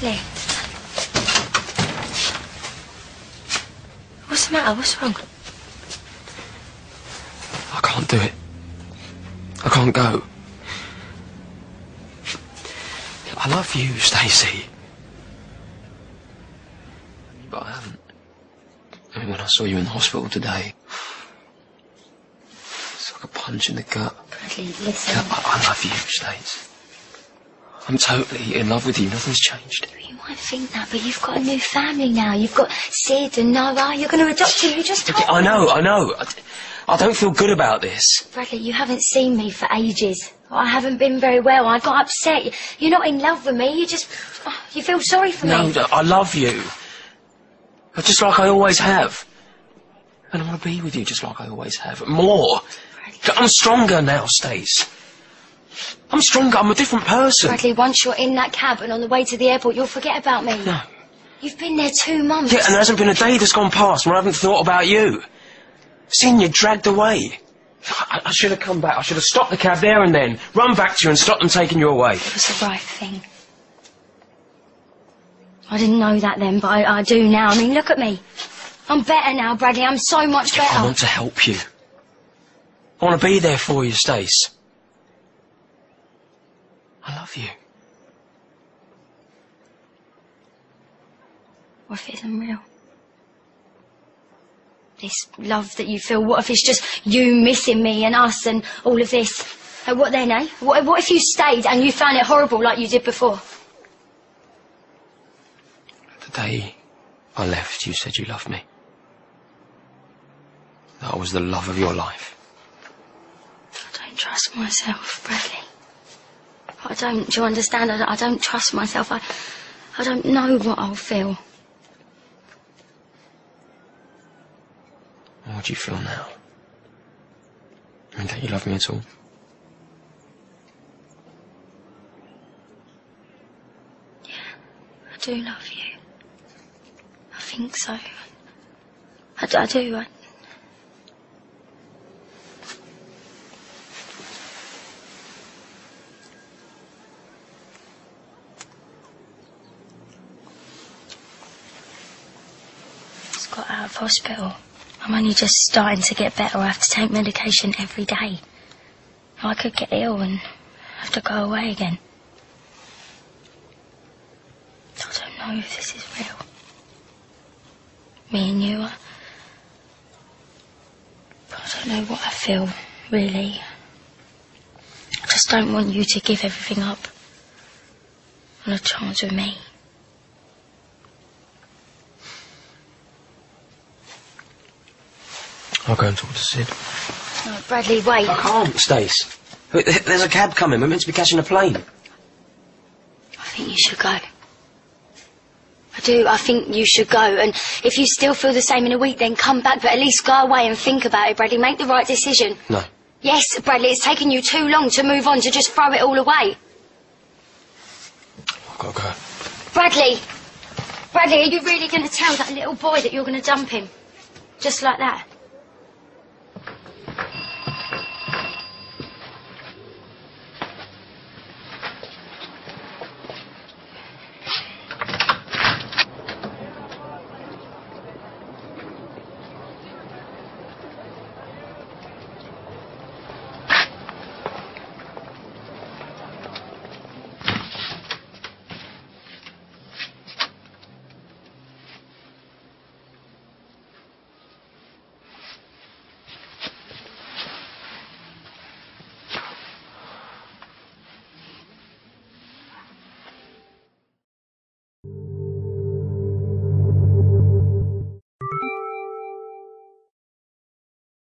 Leslie. What's the matter? What's wrong? I can't do it. I can't go. I love you, Stacey. But I haven't. I mean, when I saw you in the hospital today, it's like a punch in the gut. Bradley, listen. I, I love you, Stacey. I'm totally in love with you. Nothing's changed. You might think that, but you've got a new family now. You've got Sid and Noah. You're going to adopt him. You just told I know, I know. I, I don't feel good about this. Bradley, you haven't seen me for ages. I haven't been very well. I got upset. You're not in love with me. You just... oh, you feel sorry for me. No, me. d- I love you. Just like I always have. And I want to be with you just like I always have. More. I'm stronger now, Stace. I'm stronger. I'm a different person. Bradley, once you're in that cab and on the way to the airport, you'll forget about me. No. You've been there two months. Yeah, and there hasn't been a day that's gone past where I haven't thought about you. Seen you dragged away. I, I should have come back. I should have stopped the cab there and then, run back to you and stopped them taking you away. It was the right thing. I didn't know that then, but I, I do now. I mean, look at me. I'm better now, Bradley. I'm so much better. I want to help you. I want to be there for you, Stace. I love you. What if it isn't real? This love that you feel, what if it's just you missing me and us and all of this? Uh, what then, eh? What, what if you stayed and you found it horrible like you did before? The day I left, you said you loved me. That I was the love of your life. I don't trust myself, Bradley. I don't, do you understand? I don't, I don't trust myself. I, I don't know what I'll feel. How do you feel now? I mean, don't you love me at all? Yeah, I do love you. I think so. I do. I, Got out of hospital. I'm only just starting to get better. I have to take medication every day. I could get ill and have to go away again. I don't know if this is real. Me and you, I, I don't know what I feel, really. I just don't want you to give everything up on a chance with me. I'll go and talk to Sid. No, Bradley, wait. I can't, Stace. There's a cab coming. We're meant to be catching a plane. I think you should go. I do. I think you should go. And if you still feel the same in a week, then come back. But at least go away and think about it, Bradley. Make the right decision. No. Yes, Bradley, it's taken you too long to move on, to just throw it all away. I've got to go. Bradley! Bradley, are you really going to tell that little boy that you're going to dump him? Just like that?